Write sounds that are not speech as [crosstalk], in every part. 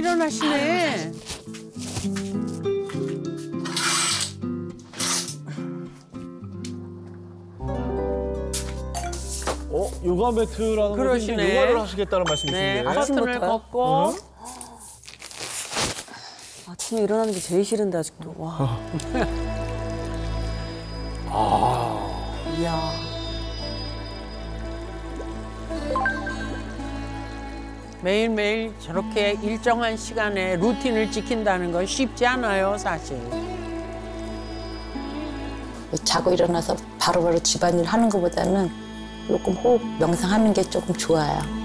일어나시네. 어? 요가 매트라는 그러시네. 것이 요가를 하시겠다는 네, 말씀이신데. 커튼을 아침부터요? 걷고. 아침에 일어나는 게 제일 싫은데 아직도. 와. [laughs] 이야. 매일매일 저렇게 일정한 시간에 루틴을 지킨다는 건 쉽지 않아요, 사실. 자고 일어나서 바로바로 집안일 하는 것보다는 조금 호흡 명상하는 게 조금 좋아요.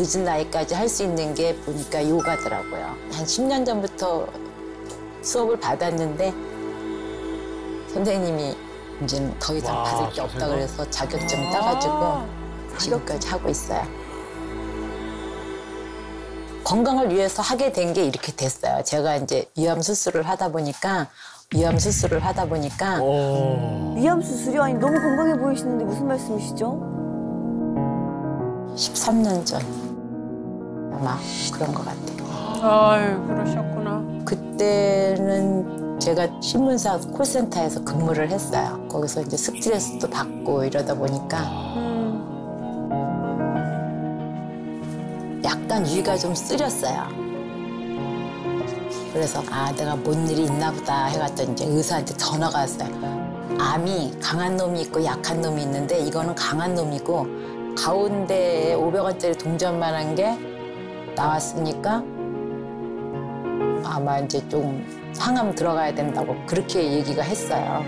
늦은 나이까지 할 수 있는 게 보니까 요가더라고요. 한 10년 전부터 수업을 받았는데 선생님이 이제는 더 이상 와, 받을 게 없다? 그래서 자격증 따가지고 지금까지 하고 있어요. 건강을 위해서 하게 된 게 이렇게 됐어요. 제가 이제 위암 수술을 하다 보니까 위암 수술을 하다 보니까 어. 위암 수술이 아니 너무 건강해 보이시는데 무슨 말씀이시죠? 13년 전 아마 그런 것 같아요. 아유, 그러셨구나. 그때는 제가 신문사 콜센터에서 근무를 했어요. 거기서 이제 스트레스도 받고 이러다 보니까 음, 약간 위가 좀 쓰렸어요. 그래서 아 내가 뭔 일이 있나 보다 해갔더니 이제 의사한테 전화가 왔어요. 암이 강한 놈이 있고 약한 놈이 있는데 이거는 강한 놈이고 가운데 500원짜리 동전만 한 게 나왔으니까 아마 이제 좀 상암 들어가야 된다고 그렇게 얘기가 했어요.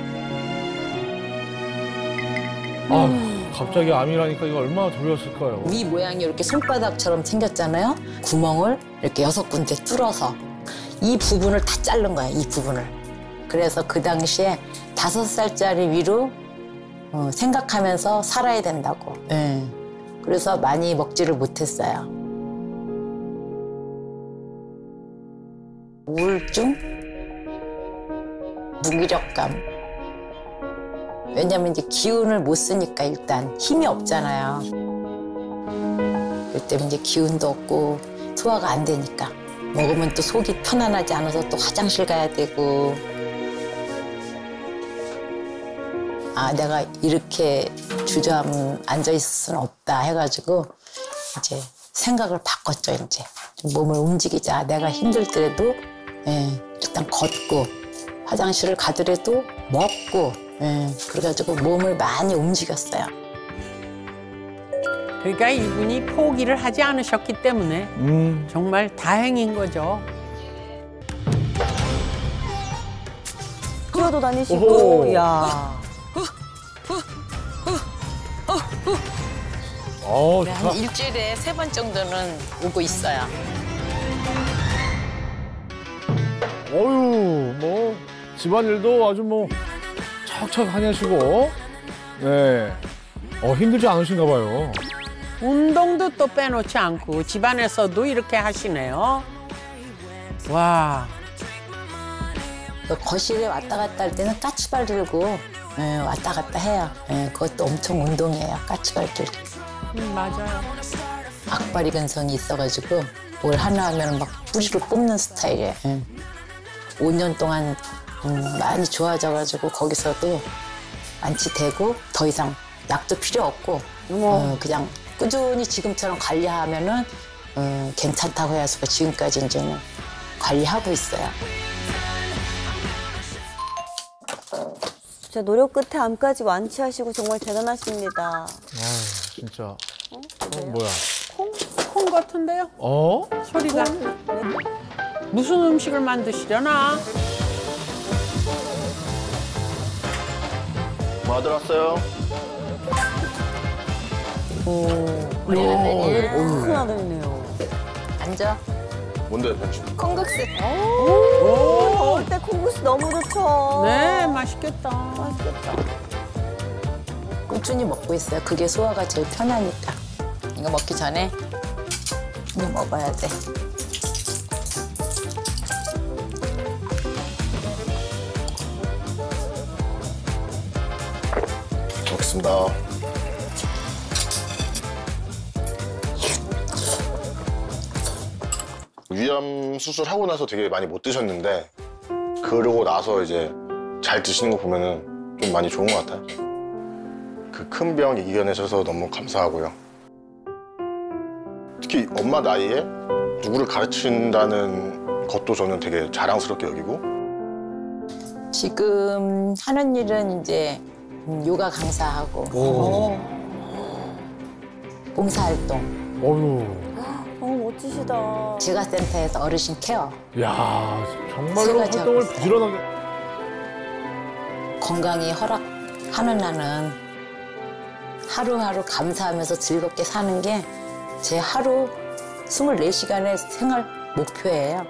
아, 갑자기 암이라니까 이거 얼마나 두려웠을까요? 위 모양이 이렇게 손바닥처럼 생겼잖아요. 구멍을 이렇게 여섯 군데 뚫어서 이 부분을 다 자른 거야. 이 부분을. 그래서 그 당시에 다섯 살짜리 위로 어, 생각하면서 살아야 된다고. 예. 그래서 많이 먹지를 못했어요. 우울증, 무기력감. 왜냐면 이제 기운을 못 쓰니까 일단 힘이 없잖아요. 그때 이제 기운도 없고 소화가 안 되니까. 먹으면 또 속이 편안하지 않아서 또 화장실 가야 되고. 아 내가 이렇게 주저앉 앉아 있을 수는 없다 해가지고 이제 생각을 바꿨죠 이제. 좀 몸을 움직이자. 내가 힘들더라도 예, 일단 걷고 화장실을 가더라도 먹고 예, 그래가지고 몸을 많이 움직였어요. 그러니까 이분이 포기를 하지 않으셨기 때문에 음. 정말 다행인 거죠. 뛰어도 다니시고. 오호. 이야. 어, 네, 좋다. 한 일주일에 세 번 정도는 오고 있어요. 어유, 뭐 집안일도 아주 뭐 척척 하내시고, 네, 어 힘들지 않으신가 봐요. 운동도 또 빼놓지 않고 집안에서도 이렇게 하시네요. 와, 그 거실에 왔다 갔다 할 때는 까치발 들고 예, 왔다 갔다 해요. 예, 그것도 엄청 운동이에요. 까치발 들기. 음, 맞아요. 악바리 근성이 있어가지고 뭘 하나 하면 막 뿌리로 뽑는 스타일이에요. 예. 5년 동안 음, 많이 좋아져가지고 거기서도 완치되고 더 이상 약도 필요 없고 어, 그냥 꾸준히 지금처럼 관리하면은 음, 괜찮다고 해서 지금까지 이제는 관리하고 있어요. 진짜 노력 끝에 암까지 완치하시고 정말 대단하십니다. 아, 진짜. 어, 뭐야? 콩, 콩 같은데요? 어? 소리가. 무슨 음식을 만드시려나? 뭐 하러 왔어요? 큰 아들이네요. 앉아. 뭔데 당신? 콩국수. 오, 더울 때 콩국수 너무 좋죠. 네, 맛있겠다. 맛있겠다. 꾸준히 먹고 있어요. 그게 소화가 제일 편하니까. 이거 먹기 전에 이거 먹어야 돼. 먹겠습니다. 위암 수술하고 나서 되게 많이 못 드셨는데 그러고 나서 이제 잘 드시는 거 보면은 좀 많이 좋은 것 같아요. 그 큰 병 이겨내셔서 너무 감사하고요. 특히 엄마 나이에 누구를 가르친다는 것도 저는 되게 자랑스럽게 여기고 지금 하는 일은 이제 음, 요가 강사하고 봉사활동, 어휴. 어, 멋지시다. 재가센터에서 어르신 케어, 야 정말로 활동을. 부지런하게. 건강이 허락하는 한은 하루하루 감사하면서 즐겁게 사는 게 제 하루 24시간의 생활 목표예요.